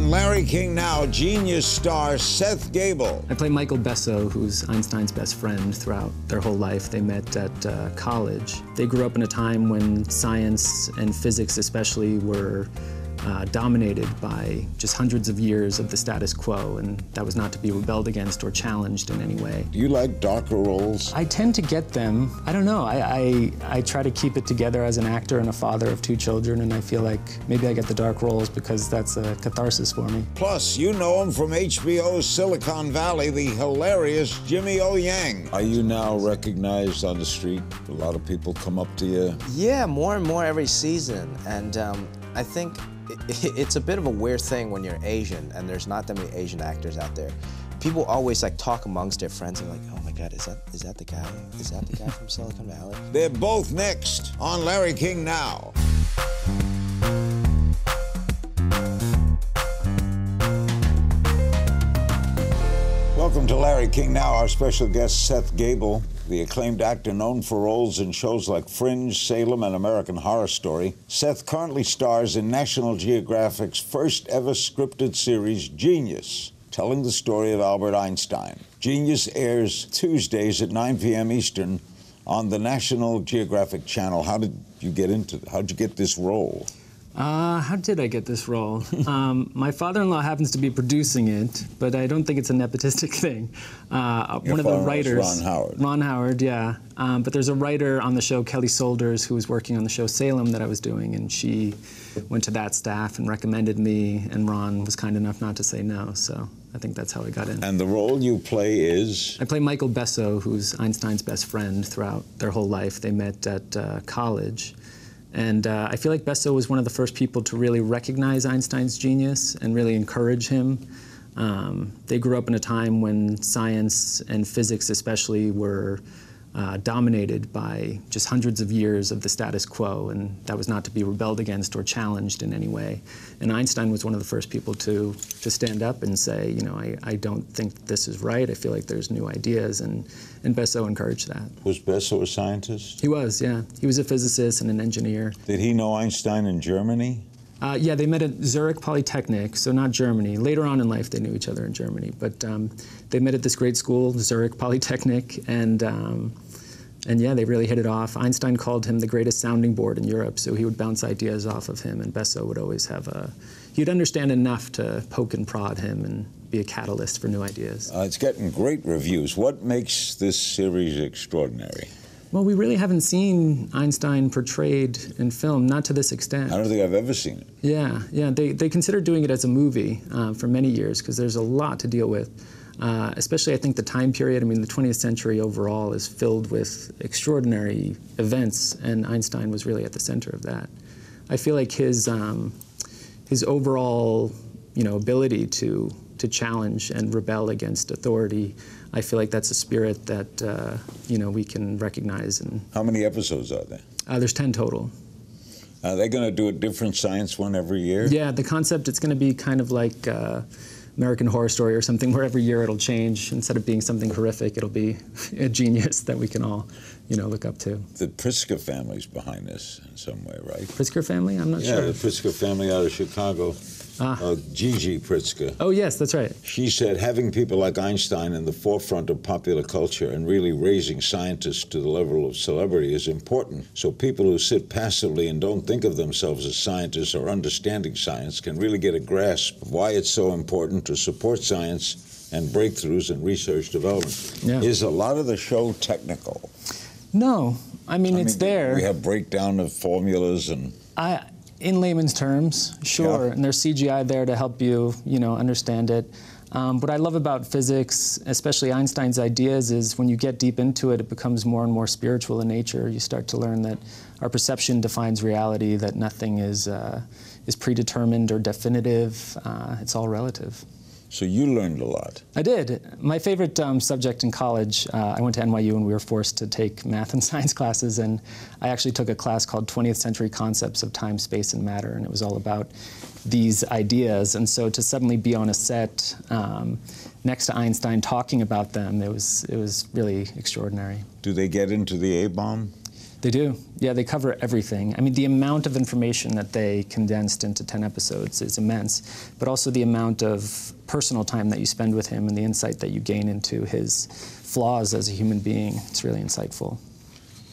On Larry King Now, genius star Seth Gabel. I play Michael Besso, who's Einstein's best friend throughout their whole life. They met at uh, college. They grew up in a time when science and physics especially were uh, dominated by just hundreds of years of the status quo, and that was not to be rebelled against or challenged in any way. Do you like darker roles? I tend to get them. I don't know. I, I, I try to keep it together as an actor and a father of two children, and I feel like maybe I get the dark roles because that's a catharsis for me. Plus, you know him from HBO's Silicon Valley, the hilarious Jimmy O. Yang. Are you now recognized on the street? A lot of people come up to you. Yeah, more and more every season, and um, I think it's a bit of a weird thing when you're Asian and there's not that many Asian actors out there. People always like talk amongst their friends and like, oh my God, is that is that the guy? Is that the guy from Silicon Valley? They're both next on Larry King Now. To Larry King Now. Our special guest, Seth Gabel, the acclaimed actor known for roles in shows like Fringe, Salem, and American Horror Story. Seth currently stars in National Geographic's first ever scripted series, Genius, telling the story of Albert Einstein. Genius airs Tuesdays at 9 p.m. Eastern on the National Geographic Channel. How did you get into? How did you get this role? Uh, how did I get this role? um, my father-in-law happens to be producing it, but I don't think it's a nepotistic thing. Uh, one of the writers, Ron Howard. Ron Howard, yeah. Um, but there's a writer on the show, Kelly Souders, who was working on the show Salem that I was doing, and she went to that staff and recommended me, and Ron was kind enough not to say no. So I think that's how I got in. And the role you play is? I play Michael Besso, who's Einstein's best friend throughout their whole life. They met at uh, college. And uh, I feel like Besso was one of the first people to really recognize Einstein's genius and really encourage him. Um, they grew up in a time when science and physics especially were uh, dominated by just hundreds of years of the status quo, and that was not to be rebelled against or challenged in any way. And Einstein was one of the first people to, to stand up and say, you know, I, I don't think this is right. I feel like there's new ideas, and, and Besso encouraged that. Was Besso a scientist? He was, yeah. He was a physicist and an engineer. Did he know Einstein in Germany? Uh, yeah, they met at Zurich Polytechnic, so not Germany. Later on in life, they knew each other in Germany, but um, they met at this great school, Zurich Polytechnic, and um, and yeah, they really hit it off. Einstein called him the greatest sounding board in Europe, so he would bounce ideas off of him, and Besso would always have a. He'd understand enough to poke and prod him and be a catalyst for new ideas. Uh, it's getting great reviews. What makes this series extraordinary? Well, we really haven't seen Einstein portrayed in film, not to this extent. I don't think I've ever seen it. Yeah, yeah. They, they considered doing it as a movie uh, for many years because there's a lot to deal with. Uh, especially, I think, the time period. I mean, the 20th century overall is filled with extraordinary events, and Einstein was really at the center of that. I feel like his, um, his overall you know, ability to, to challenge and rebel against authority I feel like that's a spirit that uh, you know we can recognize. And how many episodes are there? Uh, there's ten total. Are they going to do a different science one every year? Yeah, the concept it's going to be kind of like. Uh, American Horror Story or something where every year it'll change. Instead of being something horrific, it'll be a genius that we can all, you know, look up to. The Pritzker family's behind this in some way, right? Pritzker family? I'm not yeah, sure. Yeah, the Pritzker family out of Chicago. Ah. Uh, Gigi Pritzker. Oh, yes, that's right. She said having people like Einstein in the forefront of popular culture and really raising scientists to the level of celebrity is important. So people who sit passively and don't think of themselves as scientists or understanding science can really get a grasp of why it's so important to support science and breakthroughs in research development. Yeah. Is a lot of the show technical? No. I mean, I it's mean, there. We have breakdown of formulas and. I, in layman's terms, sure, yeah. and there's CGI there to help you, you know, understand it. Um, what I love about physics, especially Einstein's ideas, is when you get deep into it, it becomes more and more spiritual in nature. You start to learn that our perception defines reality, that nothing is, uh, is predetermined or definitive. Uh, it's all relative. So you learned a lot. I did. My favorite um, subject in college, uh, I went to NYU and we were forced to take math and science classes, and I actually took a class called 20th Century Concepts of Time, Space, and Matter, and it was all about these ideas. And so to suddenly be on a set um, next to Einstein talking about them, it was, it was really extraordinary. Do they get into the A-bomb? They do. Yeah, they cover everything. I mean, the amount of information that they condensed into 10 episodes is immense, but also the amount of personal time that you spend with him and the insight that you gain into his flaws as a human being. It's really insightful.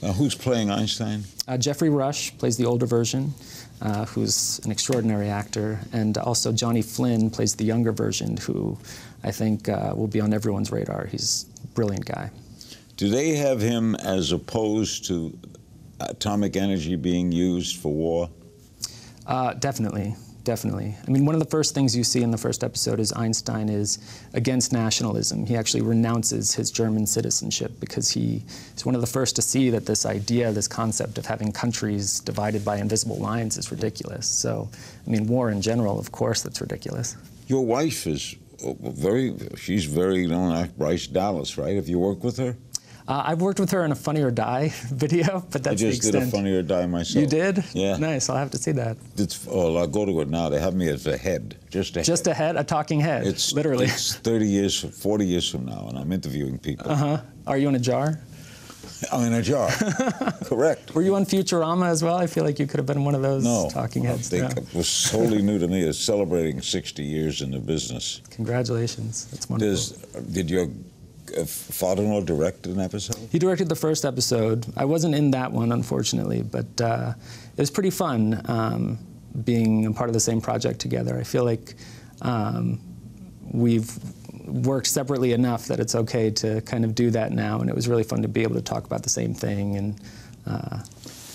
Now, who's playing Einstein? Uh, Geoffrey Rush plays the older version, uh, who's an extraordinary actor, and also Johnny Flynn plays the younger version, who I think uh, will be on everyone's radar. He's a brilliant guy. Do they have him as opposed to atomic energy being used for war? Uh, definitely, definitely. I mean, one of the first things you see in the first episode is Einstein is against nationalism. He actually renounces his German citizenship because he is one of the first to see that this idea, this concept of having countries divided by invisible lines is ridiculous. So, I mean, war in general, of course, that's ridiculous. Your wife is uh, very, she's very known, Bryce Dallas, right? Have you worked with her? Uh, I've worked with her in a Funny or Die video, but that's I just did a Funny or Die myself. You did? Yeah. Nice. I'll have to see that. It's, oh, I'll go to it now. They have me as a head, just a just head. a head, a talking head. It's literally. It's 30 years, 40 years from now, and I'm interviewing people. Uh huh. Are you in a jar? I'm in a jar. Correct. Were you on Futurama as well? I feel like you could have been one of those no, talking heads. I think it was totally new to me. It's celebrating 60 years in the business. Congratulations. That's wonderful. Does, did your father-in-law direct an episode? He directed the first episode. I wasn't in that one, unfortunately, but uh, it was pretty fun um, being a part of the same project together. I feel like um, we've worked separately enough that it's okay to kind of do that now, and it was really fun to be able to talk about the same thing. And uh,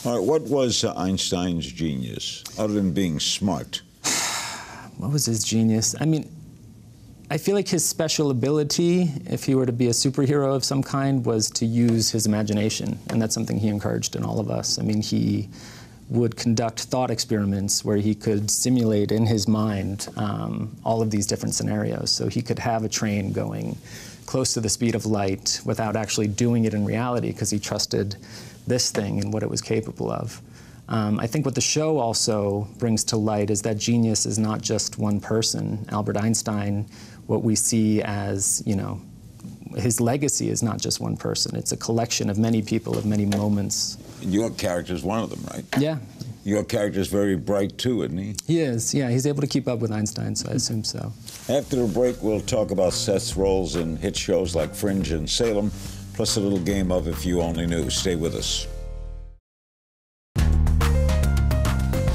all right, what was Einstein's genius other than being smart? what was his genius? I mean, I feel like his special ability, if he were to be a superhero of some kind, was to use his imagination, and that's something he encouraged in all of us. I mean, he would conduct thought experiments where he could simulate in his mind um, all of these different scenarios. So he could have a train going close to the speed of light without actually doing it in reality because he trusted this thing and what it was capable of. Um, I think what the show also brings to light is that genius is not just one person. Albert Einstein what we see as, you know, his legacy is not just one person. It's a collection of many people, of many moments. Your character is one of them, right? Yeah. Your character is very bright too, isn't he? He is, yeah. He's able to keep up with Einstein, so I assume so. After the break, we'll talk about Seth's roles in hit shows like Fringe and Salem, plus a little game of If You Only Knew. Stay with us.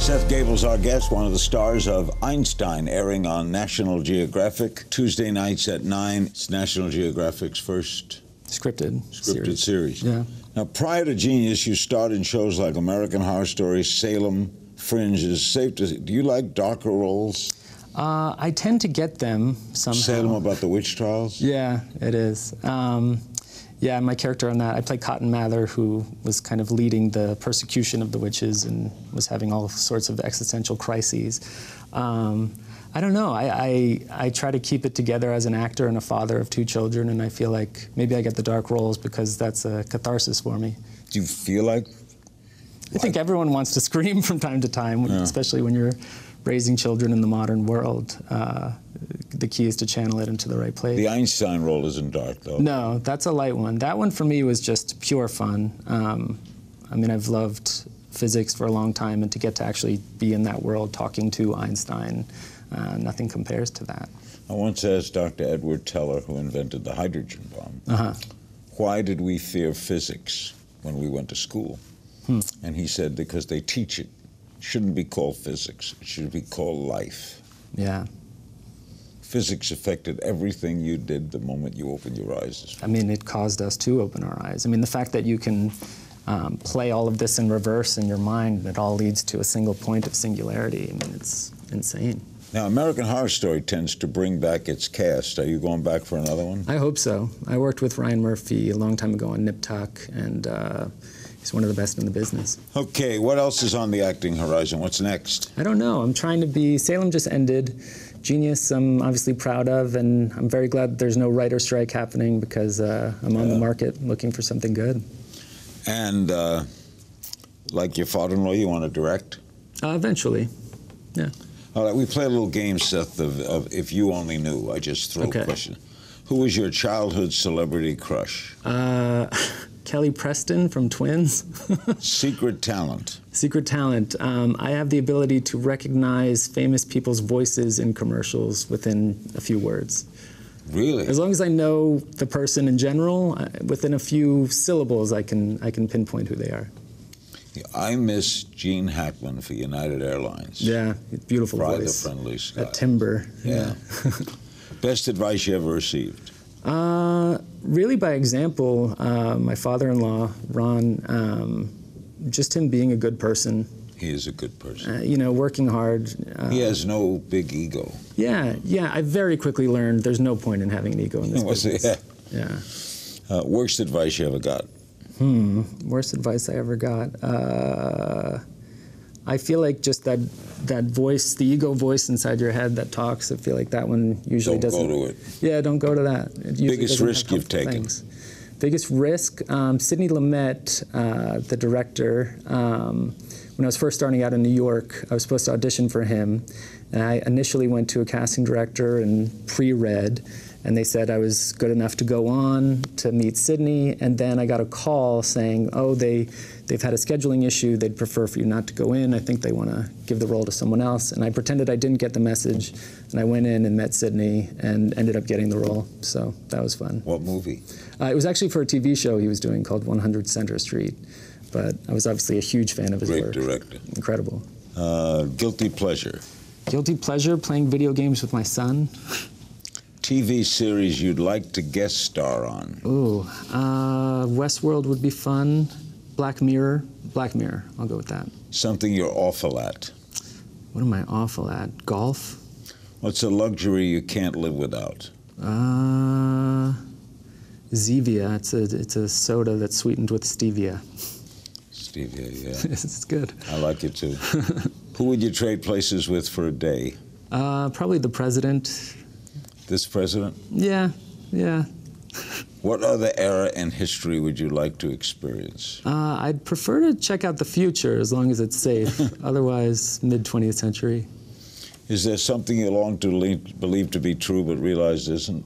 Seth Gabel's our guest, one of the stars of Einstein, airing on National Geographic Tuesday nights at 9. It's National Geographic's first scripted, scripted series. series. Yeah. Now, prior to Genius, you starred in shows like American Horror Story, Salem, Fringe. Is safe to do you like darker roles? Uh, I tend to get them somehow. Salem about the witch trials? Yeah, it is. Um, yeah, my character on that, I play Cotton Mather, who was kind of leading the persecution of the witches and was having all sorts of existential crises. Um, I don't know. I, I, I, try to keep it together as an actor and a father of two children, and I feel like maybe I get the dark roles because that's a catharsis for me. Do you feel like? I think everyone wants to scream from time to time, yeah. especially when you're raising children in the modern world. Uh, the key is to channel it into the right place. The Einstein role isn't dark, though. No, that's a light one. That one for me was just pure fun. Um, I mean, I've loved physics for a long time, and to get to actually be in that world talking to Einstein, uh, nothing compares to that. I once asked Dr. Edward Teller, who invented the hydrogen bomb, uh-huh. why did we fear physics when we went to school? Hmm. And he said, because they teach it. it. Shouldn't be called physics. It should be called life. Yeah physics affected everything you did the moment you opened your eyes? I mean, it caused us to open our eyes. I mean, the fact that you can um, play all of this in reverse in your mind, and it all leads to a single point of singularity. I mean, it's insane. Now, American Horror Story tends to bring back its cast. Are you going back for another one? I hope so. I worked with Ryan Murphy a long time ago on Nip Tuck, and uh, he's one of the best in the business. Okay, what else is on the acting horizon? What's next? I don't know. I'm trying to be. Salem just ended. Genius, I'm obviously proud of, and I'm very glad there's no writer strike happening because uh, I'm on yeah. the market looking for something good. And uh, like your father-in-law, you want to direct? Uh, eventually, yeah. All right, we play a little game, Seth, of, of if you only knew. I just throw okay. a question. Who was your childhood celebrity crush? Kelly Preston from Twins. Secret talent. Secret talent. Um, I have the ability to recognize famous people's voices in commercials within a few words. Really? As long as I know the person in general, uh, within a few syllables, I can I can pinpoint who they are. I miss Gene Hackman for United Airlines. Yeah, beautiful Fry voice. the friendly sky. Timber. Yeah. Best advice you ever received? Uh, really, by example, uh, my father-in-law, Ron, um, just him being a good person. He is a good person. Uh, you know, working hard. Uh, he has no big ego. Yeah, yeah. I very quickly learned there's no point in having an ego in this business. Yeah. Yeah. Uh, worst advice you ever got? Hmm. Worst advice I ever got. I feel like just that that voice, the ego voice inside your head that talks. I feel like that one usually Don't doesn't. go to it. Yeah, don't go to that. Biggest risk you've taken? things. Biggest risk. Um, Sidney Lumet, uh, the director. Um, when I was first starting out in New York, I was supposed to audition for him, and I initially went to a casting director and pre-read, and they said I was good enough to go on to meet Sidney. and then I got a call saying, "Oh, they they've had a scheduling issue. They'd prefer for you not to go in. I think they want to give the role to someone else." And I pretended I didn't get the message, and I went in and met Sidney and ended up getting the role. So that was fun. What movie? Uh, it was actually for a TV show he was doing called 100 Center Street, but I was obviously a huge fan of his Great work. director. Incredible. Uh, guilty pleasure. Guilty pleasure playing video games with my son. TV series you'd like to guest star on. Ooh, uh, Westworld would be fun. Black Mirror, Black Mirror. I'll go with that. Something you're awful at. What am I awful at? Golf. What's a luxury you can't live without? Uh, Zevia. It's a it's a soda that's sweetened with stevia. Stevia, yeah. it's good. I like it too. Who would you trade places with for a day? Uh, probably the president. This president? Yeah, yeah. What other era in history would you like to experience? Uh, I'd prefer to check out the future as long as it's safe. Otherwise, mid 20th century. Is there something you long to believe to be true but realize isn't?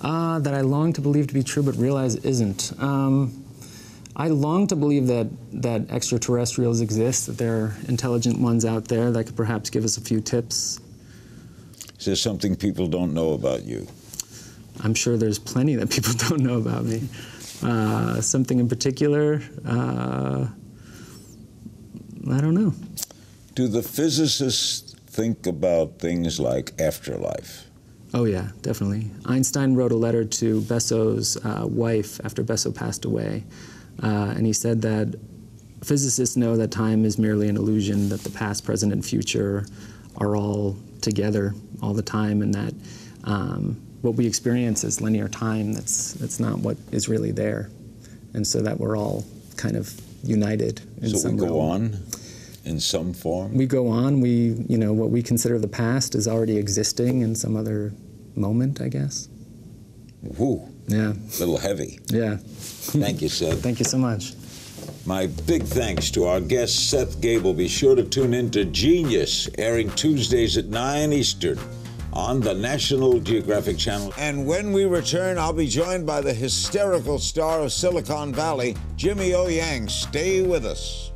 Uh, that I long to believe to be true but realize isn't. Um, I long to believe that, that extraterrestrials exist, that there are intelligent ones out there that could perhaps give us a few tips. Is there something people don't know about you? I'm sure there's plenty that people don't know about me. Uh, something in particular, uh, I don't know. Do the physicists think about things like afterlife? Oh, yeah, definitely. Einstein wrote a letter to Besso's uh, wife after Besso passed away, uh, and he said that physicists know that time is merely an illusion, that the past, present, and future are all together all the time, and that um, what we experience is linear time. That's, that's not what is really there. And so that we're all kind of united in so some we go realm. on in some form? We go on. We, you know, what we consider the past is already existing in some other moment, I guess. Whew, Yeah, a little heavy. yeah. Thank you, Seth. Thank you so much. My big thanks to our guest, Seth Gabel. Be sure to tune in to Genius, airing Tuesdays at 9 Eastern on the National Geographic Channel. And when we return, I'll be joined by the hysterical star of Silicon Valley, Jimmy O. Yang. Stay with us.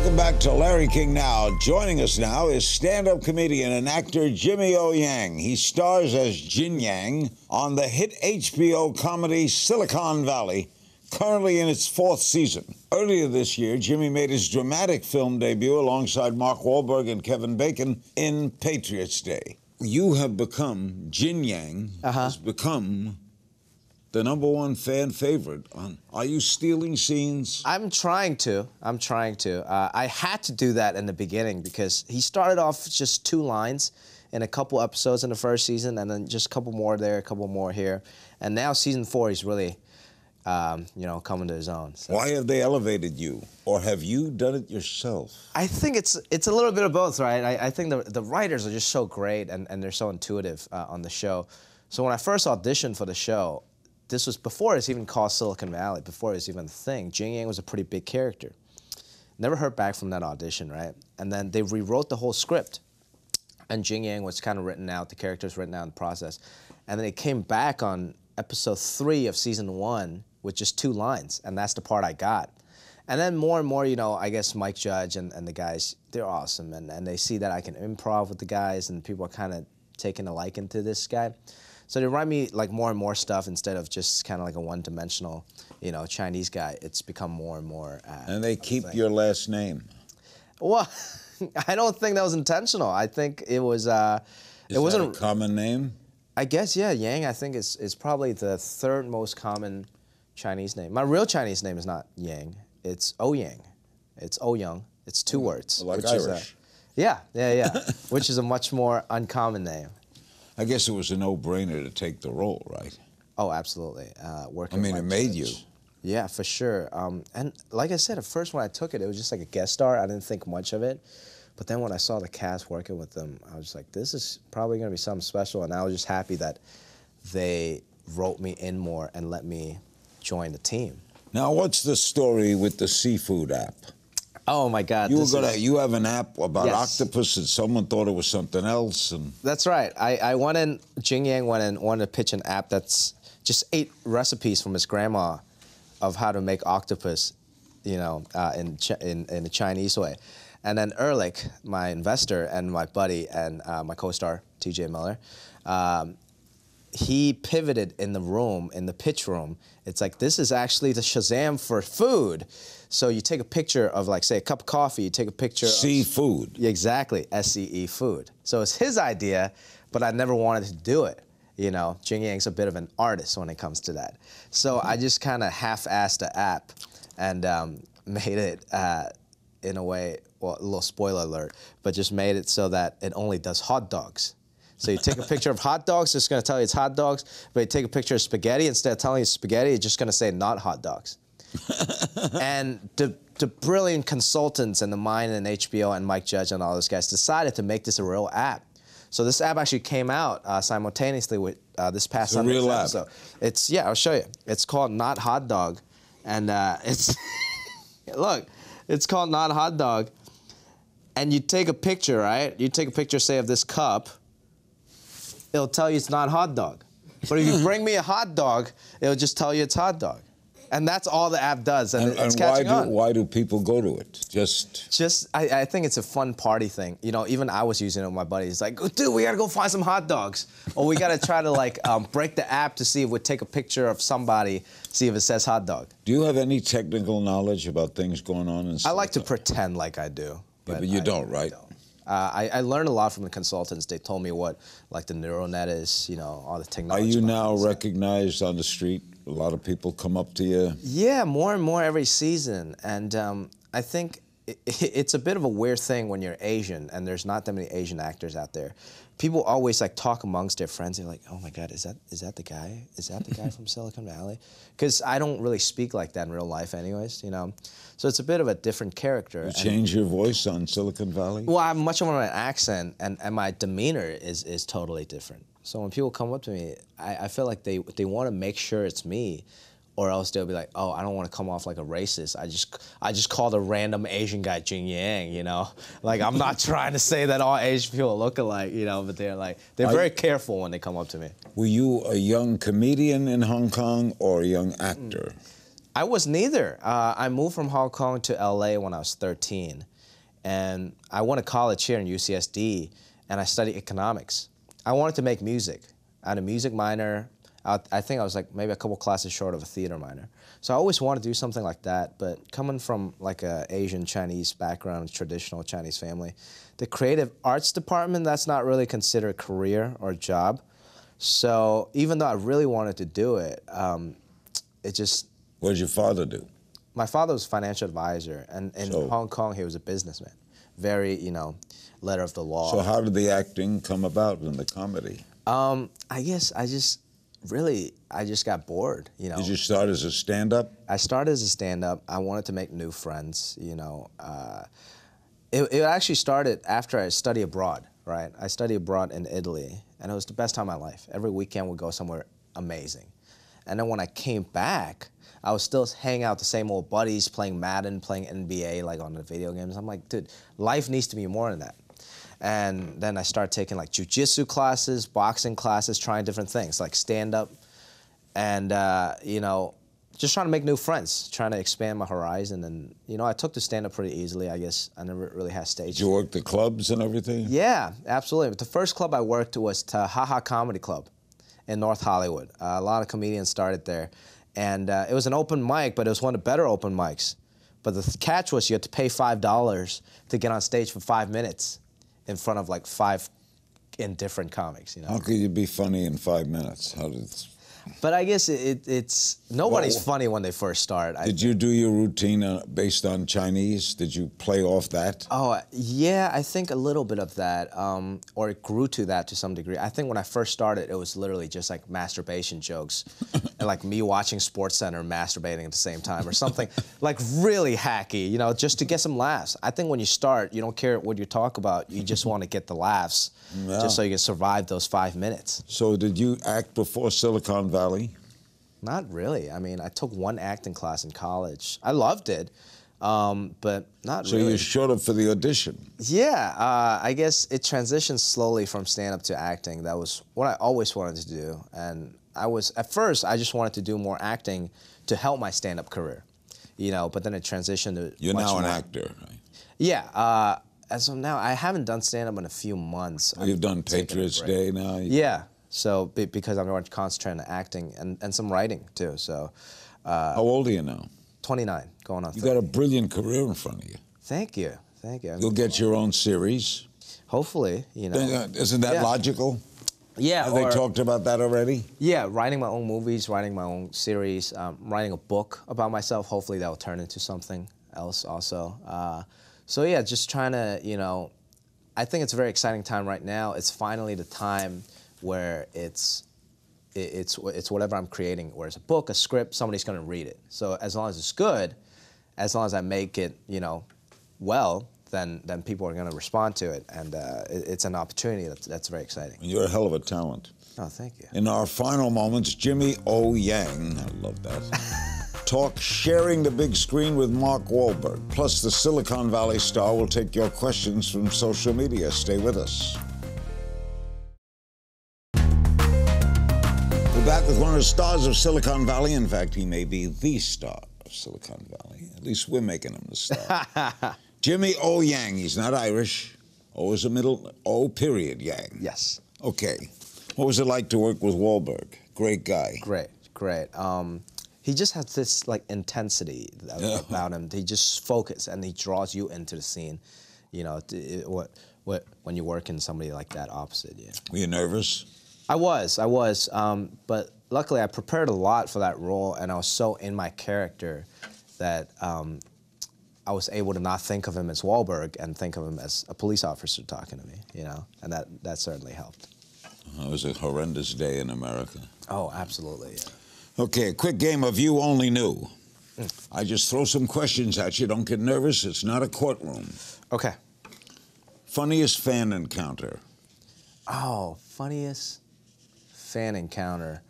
Welcome back to Larry King Now. Joining us now is stand up comedian and actor Jimmy O. Yang. He stars as Jian-Yang on the hit HBO comedy Silicon Valley, currently in its fourth season. Earlier this year, Jimmy made his dramatic film debut alongside Mark Wahlberg and Kevin Bacon in Patriots Day. You have become, Jian-Yang uh-huh. has become the number one fan favorite on Are You Stealing Scenes? I'm trying to. I'm trying to. Uh, I had to do that in the beginning because he started off just two lines in a couple episodes in the first season, and then just a couple more there, a couple more here, and now season four he's really, um, you know, coming to his own. So. Why have they elevated you? Or have you done it yourself? I think it's it's a little bit of both, right? I, I think the the writers are just so great and, and they're so intuitive uh, on the show. So when I first auditioned for the show, this was before it's even called Silicon Valley, before it's even a thing. Jian-Yang was a pretty big character. Never heard back from that audition, right? And then they rewrote the whole script, and Jian-Yang was kind of written out. The characters written out in the process, and then it came back on episode three of season one with just two lines, and that's the part I got. And then more and more, you know, I guess Mike Judge and, and the guys, they're awesome, and, and they see that I can improv with the guys, and people are kind of taking a liking to this guy. So they write me like more and more stuff instead of just kind of like a one-dimensional, you know, Chinese guy. It's become more and more. Uh, And they keep thing. your last name. Well, I don't think that was intentional. I think it was. Uh, Is it wasn't. a common name? I guess yeah, Yang. I think is is probably the third most common Chinese name. My real Chinese name is not Yang. It's O Yang. It's O Young. It's two words. Hmm. like which is a- Irish. yeah, yeah, yeah. which is a much more uncommon name. I guess it was a no-brainer to take the role, right? Oh, absolutely. Uh, I mean, it made you. Yeah, for sure. Um, and like I said, at first when I took it, it was just like a guest star. I didn't think much of it. But then when I saw the cast working with them, I was like, this is probably going to be something special. And I was just happy that they wrote me in more and let me join the team. Now, what's the story with the seafood app? Oh my God. You were gonna, is- you have an app about Yes. octopus, and someone thought it was something else, and That's right. I, I went in, Jian-Yang went in, wanted to pitch an app that's just eight recipes from his grandma of how to make octopus, you know, uh, in, in, in a Chinese way. And then Ehrlich, my investor and my buddy and uh, my co-star, TJ Miller, um, he pivoted in the room, in the pitch room. It's like, this is actually the Shazam for food. So you take a picture of like, say, a cup of coffee, you take a picture of seafood. yeah, Exactly, SeeFood. So it's his idea, but I never wanted to do it. You know, Jian-Yang's a bit of an artist when it comes to that. So I just kind of half-assed the app and um, made it uh, in a way, well, a little spoiler alert, but just made it so that it only does hot dogs. So you take a picture of hot dogs, it's gonna tell you it's hot dogs, but you take a picture of spaghetti, instead of telling you spaghetti, it's just gonna say not hot dogs and the, the brilliant consultants and the mind and HBO and Mike Judge and all those guys decided to make this a real app. So this app actually came out uh, simultaneously with uh, this past It's a Sunday's real app. episode. It's yeah, I'll show you. It's called Not Hot Dog, and uh, it's look, it's called Not Hot Dog, and you take a picture, right? You take a picture, say, of this cup. It'll tell you it's not hot dog. But if you bring me a hot dog, it'll just tell you it's hot dog. And that's all the app does, and, And, it's and why do on. why do people go to it? Just Just, I, I think it's a fun party thing. You know, even I was using it with my buddies. Like, dude, we gotta go find some hot dogs, or we gotta try to like um, break the app to see if we take a picture of somebody, see if it says hot dog. do you have any technical knowledge about things going on in I like to pretend like I do. but you I don't, right? don't. Uh, I, I learned a lot from the consultants. They told me what like the neural net is, you know, all the technology. Are you now it. recognized on the street? A lot of people come up to you. Yeah, more and more every season, and um, I think it's a bit of a weird thing when you're Asian and there's not that many Asian actors out there. People always like talk amongst their friends. They're like, "Oh my God, is that is that the guy? Is that the guy from Silicon Valley?" Because I don't really speak like that in real life, anyways. You know, so it's a bit of a different character. You and- change your voice on Silicon Valley. well, I have much more of an accent, and, and my demeanor is, is totally different. So when people come up to me, I, I feel like they, they want to make sure it's me, or else they'll be like, oh, I don't want to come off like a racist. I just I just called a random Asian guy Jian-Yang, you know? Like, I'm not trying to say that all Asian people look alike, you know, but they're like, they're Are- very careful when they come up to me. Were you a young comedian in Hong Kong or a young actor? I was neither. Uh, I moved from Hong Kong to LA when I was 13. And I went to college here in UCSD and I studied economics. I wanted to make music. I had a music minor. I, I think I was like maybe a couple classes short of a theater minor. So I always wanted to do something like that. But coming from like a Asian Chinese background, traditional Chinese family, the creative arts department, that's not really considered a career or job. So even though I really wanted to do it, um, it just What did your father do? my father was a financial advisor, and in So- Hong Kong he was a businessman. Very, you know, letter of the law. So how did the acting come about in the comedy? um, I guess I just really I just got bored. You know, Did you start as a stand-up? I started as a stand-up. I wanted to make new friends. You know, uh, it, it actually started after I study abroad. Right, I study abroad in Italy, and it was the best time of my life. Every weekend would go somewhere amazing. And then when I came back, I was still hanging out with the same old buddies, playing Madden, playing NBA, like on the video games. I'm like, dude, life needs to be more than that. And then I started taking like jujitsu classes, boxing classes, trying different things like stand up. and uh, you know, just trying to make new friends, trying to expand my horizon, and you know, I took to stand up pretty easily. I guess I never really had stage. Did you work the clubs and everything? Yeah, absolutely. The first club I worked was Haha Comedy Club in North Hollywood. Uh, a lot of comedians started there, and uh, it was an open mic, but it was one of the better open mics. But the catch was you had to pay five dollars to get on stage for five minutes in front of like five indifferent comics. You know. How could you be funny in five minutes? How did? But I guess it, it's nobody's well, funny when they first start. I did think. you do your routine uh, based on Chinese? Did you play off that? Oh yeah, I think a little bit of that, um, or it grew to that to some degree. I think when I first started, it was literally just like masturbation jokes, and like me watching Sports Center masturbating at the same time, or something like really hacky, you know, just to get some laughs. I think when you start, you don't care what you talk about. You just want to get the laughs, yeah. just so you can survive those five minutes. So did you act before Silicon Valley? Not really. I mean, I took one acting class in college. I loved it, um, but not so really. So you showed up for the audition? Yeah, uh, I guess it transitioned slowly from stand-up to acting. That was what I always wanted to do, and I was at first I just wanted to do more acting to help my stand-up career, you know. But then it transitioned to. You're now an more. actor, right? Yeah. Uh, as of now, I haven't done stand-up in a few months. You've done Patriots Day now. Yeah, so because I'm going to concentrate on acting and, and some writing too. So. Uh, How old are you now? 29, going on. You got a brilliant career in front of you. Thank you, thank you. You'll get your own series. Hopefully, you know. Isn't that yeah. logical? Yeah. Have or, they talked about that already? Yeah, writing my own movies, writing my own series, um, writing a book about myself. Hopefully, that will turn into something else also. Uh, so yeah, just trying to, you know, I think it's a very exciting time right now. It's finally the time where it's it's it's whatever I'm creating, where it's a book, a script, somebody's going to read it. So as long as it's good, as long as I make it, you know, well, then then people are going to respond to it, and uh, it, it's an opportunity that's, that's very exciting. You're a hell of a talent. Oh, thank you. In our final moments, Jimmy O. Yang, I love that. Talk sharing the big screen with Mark Wahlberg. Plus, the Silicon Valley star will take your questions from social media. Stay with us. One of the stars of Silicon Valley. In fact, he may be the star of Silicon Valley. At least we're making him the star. Jimmy O. Yang. He's not Irish. O is a middle O period Yang. Yes. Okay. What was it like to work with Wahlberg? Great guy. Great, great. Um, he just has this like intensity about him. He just focuses and he draws you into the scene. You know, it, what what when you work in somebody like that opposite. you. Were you nervous? I was, I was, um, but luckily I prepared a lot for that role, and I was so in my character that um, I was able to not think of him as Wahlberg and think of him as a police officer talking to me, you know, and that that certainly helped. It was a horrendous day in America. Oh, absolutely. Yeah. Okay, a quick game of You Only Knew. Mm. I just throw some questions at you. Don't get nervous. It's not a courtroom. Okay. Funniest fan encounter. Oh, funniest fan encounter.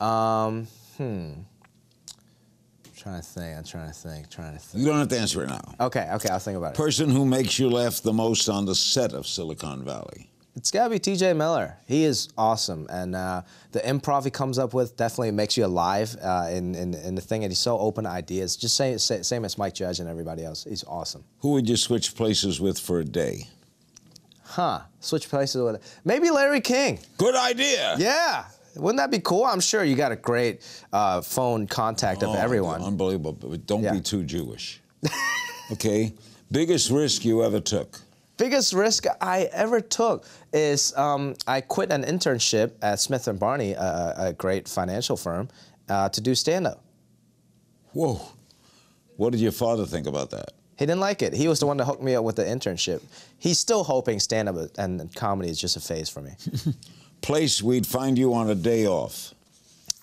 Um, hmm. I'm trying to think. I'm trying to think. Trying to think. You don't have to answer it now. Okay. Okay. I'll think about it. Person who makes you laugh the most on the set of Silicon Valley. It's got to be T.J. Miller. He is awesome, and uh, the improv he comes up with definitely makes you alive uh, in, in, in the thing. And he's so open to ideas. Just same, same as Mike Judge and everybody else. He's awesome. Who would you switch places with for a day? Huh. Switch places with. Maybe Larry King. Good idea. Yeah. Wouldn't that be cool? I'm sure you got a great uh, phone contact oh, of everyone. Unbelievable. But don't yeah. be too Jewish. okay. Biggest risk you ever took? Biggest risk I ever took is um, I quit an internship at Smith and Barney, a, a great financial firm, uh, to do stand-up. Whoa. What did your father think about that? He didn't like it. He was the one that hooked me up with the internship. He's still hoping stand up and comedy is just a phase for me. place we'd find you on a day off.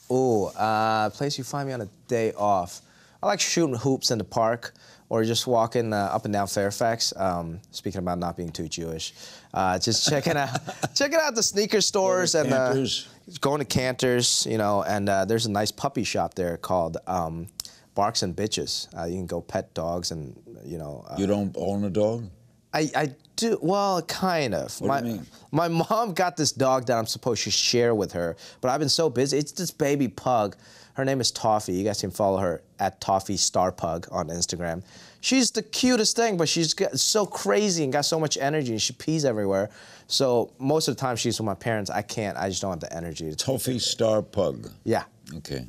Oh, uh, place you find me on a day off. I like shooting hoops in the park or just walking uh, up and down Fairfax. Um, speaking about not being too Jewish, uh, just checking out checking out the sneaker stores and uh, going to Canter's, you know. And uh, there's a nice puppy shop there called um, Barks and Bitches. Uh, you can go pet dogs and you know. Uh, you don't own a dog? I, I do well, kind of. What my do you mean? my mom got this dog that I'm supposed to share with her, but I've been so busy. It's this baby pug. Her name is Toffee. You guys can follow her at Toffee Star Pug on Instagram. She's the cutest thing, but she's got, so crazy and got so much energy, and she pees everywhere. So most of the time she's with my parents. I can't. I just don't have the energy. To Toffee Star Pug. yeah, Okay.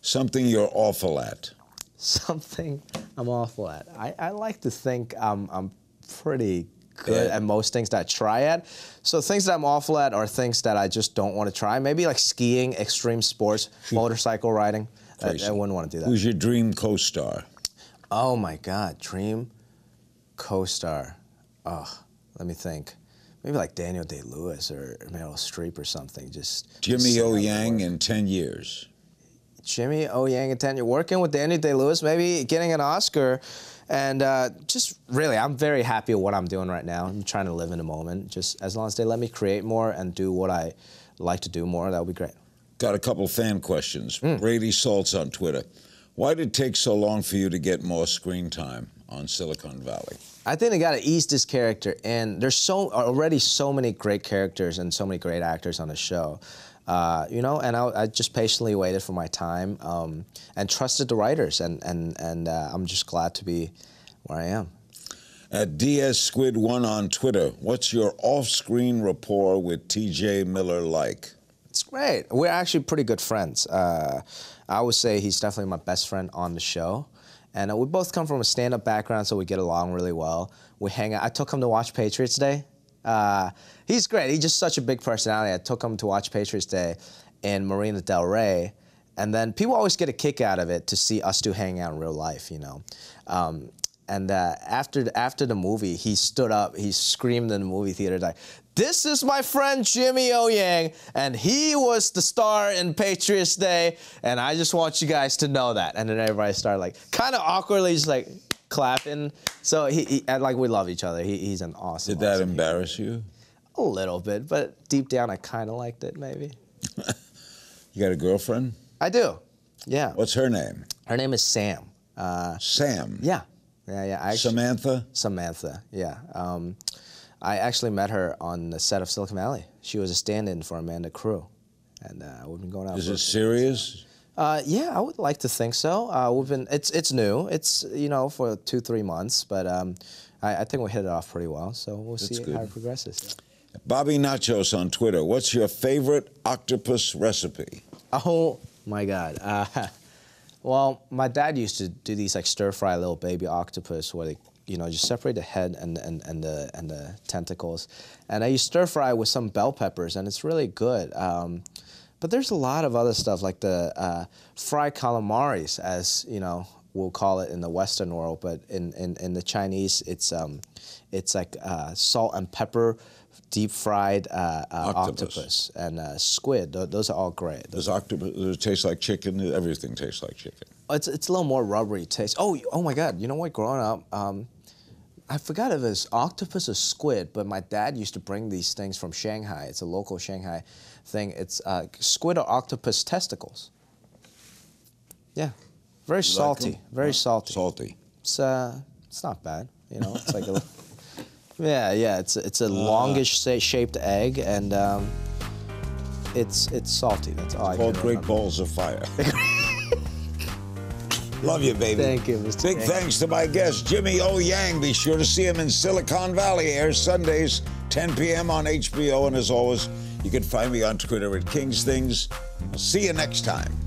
Something you're awful at. something I'm awful at. I, I like to think I'm, I'm pretty good Yeah. at most things that I try at. So things that I'm awful at are things that I just don't want to try. Maybe like skiing, extreme sports, motorcycle riding. I, I wouldn't want to do that. Who's your dream co-star? Oh my God, dream co-star. Oh, let me think. Maybe like Daniel Day Lewis or Meryl Streep or something. Just Jimmy O Yang in 10 years. Jimmy O. Yang and Tanya working with Daniel Day Lewis, maybe getting an Oscar. And uh, just really, I'm very happy with what I'm doing right now. I'm trying to live in the moment. Just as long as they let me create more and do what I like to do more, that would be great. Got a couple fan questions. Hmm. Brady Salts on Twitter. Why did it take so long for you to get more screen time on Silicon Valley? I think they got to ease this character in. There's so already so many great characters and so many great actors on the show, uh, you know. And I, I just patiently waited for my time um, and trusted the writers, and and and uh, I'm just glad to be where I am. At DS Squid One on Twitter, what's your off-screen rapport with T.J. Miller like? It's great. We're actually pretty good friends. Uh, I would say he's definitely my best friend on the show. And uh, we both come from a stand up background, so we get along really well. We hang out. I took him to watch Patriots Day. Uh, he's great. He's just such a big personality. I took him to watch Patriots Day in Marina Del Rey. And then people always get a kick out of it to see us two hang out in real life, you know. Um, and uh, after after the movie, he stood up, he screamed in the movie theater like, "This is my friend Jimmy O Yang, and he was the star in Patriots Day, and I just want you guys to know that." And then everybody started like, kind of awkwardly, just like clapping. So he, he and like we love each other. He, he's an awesome. Did that awesome embarrass you? A little bit, but deep down, I kind of liked it. Maybe You got a girlfriend? I do. Yeah. What's her name? Her name is Sam. Uh, Sam. yeah. Yeah, yeah. I actually, Samantha? Samantha, yeah. Um, I actually met her on the set of Silicon Valley. She was a stand-in for Amanda Crew, and uh, we've been going out. Is it serious? Uh, yeah, I would like to think so. Uh, we've been. It's it's new. It's you know for two three months, but um, I, I think we hit it off pretty well. So we'll That's see good. how it progresses. Bobby Nachos on Twitter. What's your favorite octopus recipe? Oh my God. Uh, well, my dad used to do these like stir fry little baby octopus where they, you know, just separate the head and, and, and the and the tentacles, and I use stir fry with some bell peppers, and it's really good. Um, but there's a lot of other stuff like the uh, fried calamaris, as you know, we'll call it in the Western world, but in, in, in the Chinese, it's um, it's like uh, salt and pepper. Deep fried uh, uh, Octopus. octopus. and uh, squid. Tho- Those are all great. Does octopus it taste like chicken? Everything tastes like chicken. It's it's a little more rubbery taste. Oh oh my God! You know what? Growing up, um, I forgot if it was octopus or squid, but my dad used to bring these things from Shanghai. It's a local Shanghai thing. It's uh, squid or octopus testicles. Yeah, very like salty. them? Very Huh? salty. Salty. It's uh, it's not bad. You know, it's like a. Yeah, yeah. It's a- it's a longish sa- shaped egg, and um, it's it's salty. That's all I Called Great. Balls of Fire. Love you, baby. Thank you, Mr. Big Yang. thanks to my guest, Jimmy O. Yang. Be sure to see him in Silicon Valley. Airs Sundays, 10 p.m. on HBO. And as always, you can find me on Twitter at King's Things. I'll see you next time.